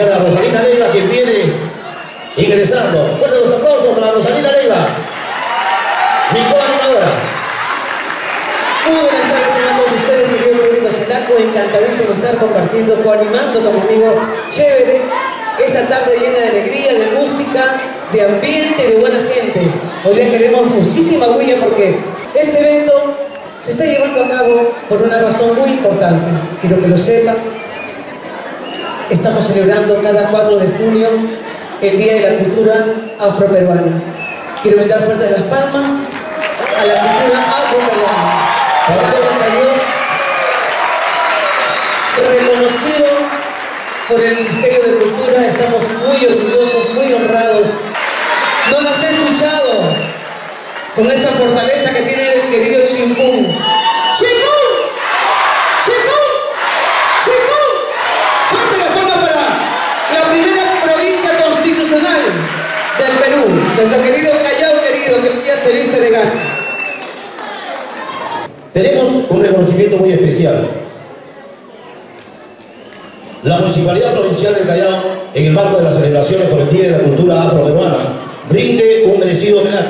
A Rosalina Leiva, quien viene ingresando. Fuerte los aplausos para Rosalina Leiva. Mi coanimadora. Muy buenas tardes a todos ustedes, querido público chelaco. Encantadísimo estar compartiendo, coanimando como amigo chévere esta tarde llena de alegría, de música, de ambiente, de buena gente. Hoy día queremos muchísima bulla porque este evento se está llevando a cabo por una razón muy importante. Quiero que lo sepan. Estamos celebrando cada 4 de junio el Día de la Cultura Afroperuana. Quiero meter fuerte las palmas a la cultura afroperuana. Gracias a Dios, reconocido por el Ministerio de Cultura, estamos muy orgullosos, muy honrados. No las he escuchado con esa fortaleza que tiene el querido. ¡Chimpún! ¡Chimpún! ¡Chimpún! Fuerte la palma para la primera provincia constitucional del Perú, nuestro querido Callao querido, que ya se viste de gana. Tenemos un reconocimiento muy especial. La Municipalidad Provincial del Callao, en el marco de las celebraciones por el Día de la Cultura Afroperuana, brinde un merecido homenaje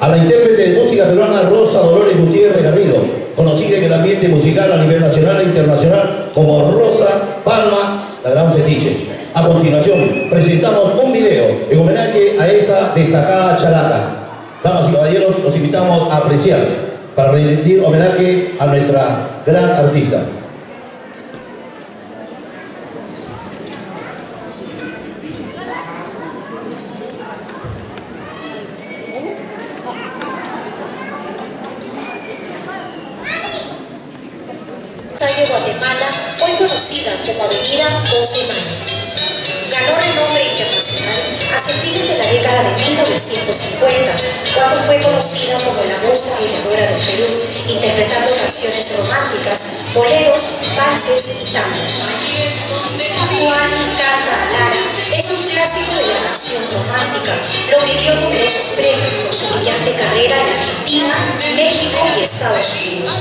a la intérprete de música peruana Rosa Dolores Gutiérrez Garrido, conocida en el ambiente musical a nivel nacional e internacional como Rosa Palma, la gran fetiche. A continuación, presentamos un video en homenaje a esta destacada chalaca. Damas y a apreciar para rendir homenaje a nuestra gran artista. Guatemala, hoy conocida como Avenida 12 de Mayo. Ganó renombre internacional hacia fines de la década de 1950, cuando fue conocida como la voz arrolladora del Perú, interpretando canciones románticas, boleros, valses y tangos. Juan Canta Lara es un clásico de la canción romántica, lo que dio numerosos premios por su brillante carrera en Argentina, México y Estados Unidos.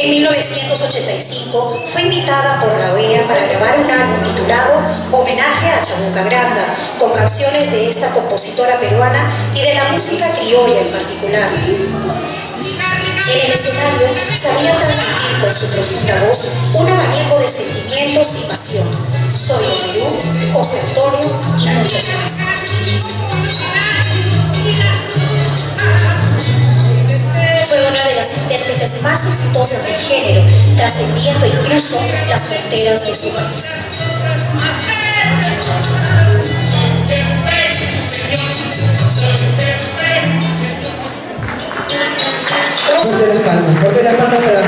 En 1985 fue invitada por la OEA para grabar un álbum titulado Homenaje a Chabuca Granda, con canciones de esta compositora peruana y de la música criolla en particular. En el escenario sabía transmitir con su profunda voz un abanico de sentimientos y pasión. Soy el Perú, José Antonio y muchos más. Intérpretes más exitosas del género, trascendiendo incluso las fronteras de su país. Fuerte las palmas, fuerte las palmas para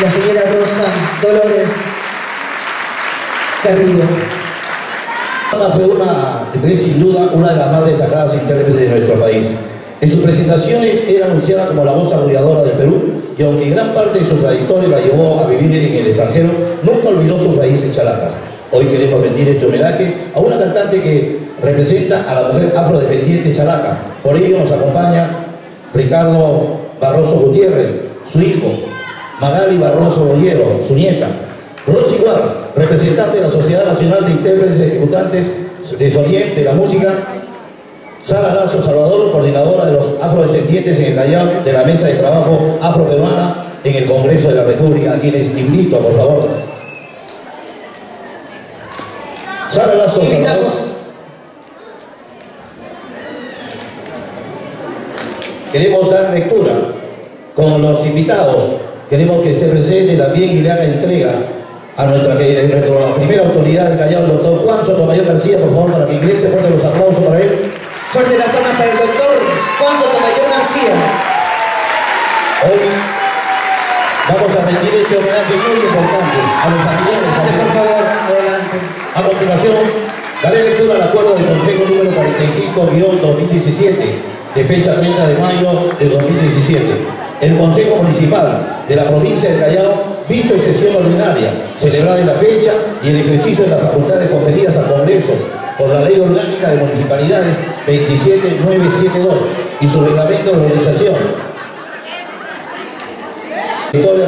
la señora Rosa Dolores Garrido. Fue una, sin duda, una de las más destacadas intérpretes de nuestro país. En sus presentaciones era anunciada como la voz arrolladora del Perú y aunque gran parte de su trayectoria la llevó a vivir en el extranjero, nunca olvidó sus raíces chalacas. Hoy queremos rendir este homenaje a una cantante que representa a la mujer afrodescendiente chalaca. Por ello nos acompaña Ricardo Barroso Gutiérrez, su hijo, Magali Barroso Bollero, su nieta, Rosy Guarra, representante de la Sociedad Nacional de Intérpretes Ejecutantes de Sonier de la Música, Sara Lazo Salvador, coordinadora en el Callao de la Mesa de Trabajo Afroperuana en el Congreso de la República, a quienes invito, por favor. Sara Lazo Queremos dar lectura con los invitados. Queremos que esté presente también y le haga entrega a nuestra, a nuestra primera autoridad del Callao, el doctor Juan Sotomayor García, por favor, para que ingrese. Fuerte los aplausos para él. fuerte las palmas para el doctor Juan Sotomayor Hoy vamos a rendir este homenaje muy importante a los familiares. Adelante, por favor, adelante. A continuación, daré lectura al acuerdo del Consejo número 45-2017, de fecha 30 de mayo de 2017. El Consejo Municipal de la provincia de Callao, visto en sesión ordinaria, celebrada en la fecha y el ejercicio de las facultades conferidas al Congreso por la Ley Orgánica de Municipalidades 27972 y su reglamento de organización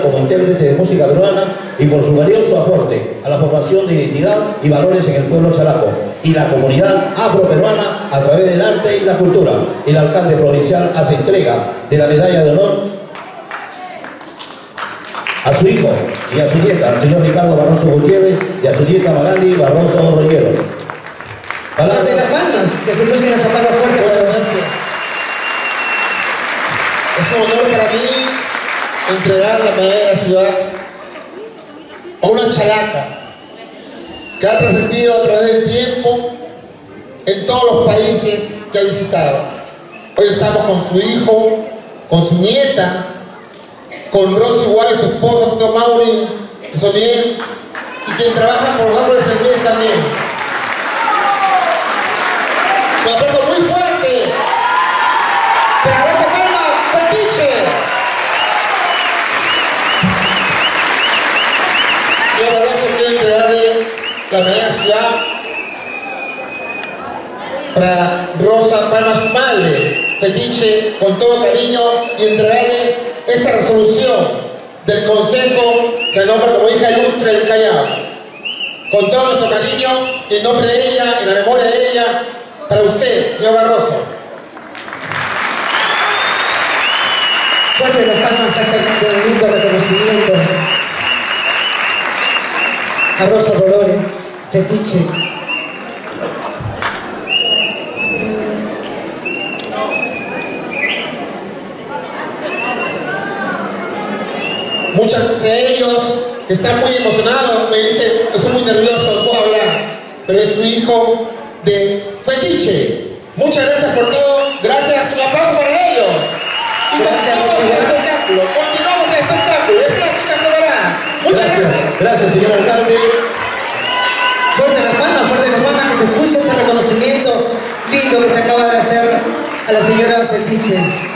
como intérprete de música peruana y por su valioso aporte a la formación de identidad y valores en el pueblo chalaco y la comunidad afroperuana a través del arte y la cultura. El alcalde provincial hace entrega de la medalla de honor a su hijo y a su nieta, al señor Ricardo Barroso Gutiérrez y a su nieta Magali Barroso Rollero. Palabras de las palmas, que se crucen esa palma fuerte. Muchas gracias. Es un honor para mí entregar la medalla de la ciudad a una chalaca que ha trascendido a través del tiempo en todos los países que ha visitado. Hoy estamos con su hijo, con su nieta, con Rosy Guay, su esposo, Tito Mauri, Solier, y quien trabaja por los árboles de también. Que quiero entregarle la medalla ciudad para Rosa Palma, su madre, Fetiche, con todo cariño, y entregarle esta resolución del Consejo que nombra como hija ilustre del Callao. Con todo nuestro cariño, en nombre de ella, en la memoria de ella, para usted, señor Barroso. Fuerte las palmas a este reconocimiento. A Rosa Dolores, Fetiche. Muchos de ellos que están muy emocionados me dicen, estoy muy nervioso, no puedo hablar, pero es su hijo de Fetiche. Muchas gracias por todo, gracias, un aplauso para ellos. Y Gracias, Gracias, señor alcalde. Fuerte las palmas, fuerte las palmas, que se escuche ese reconocimiento lindo que se acaba de hacer a la señora Fetiche.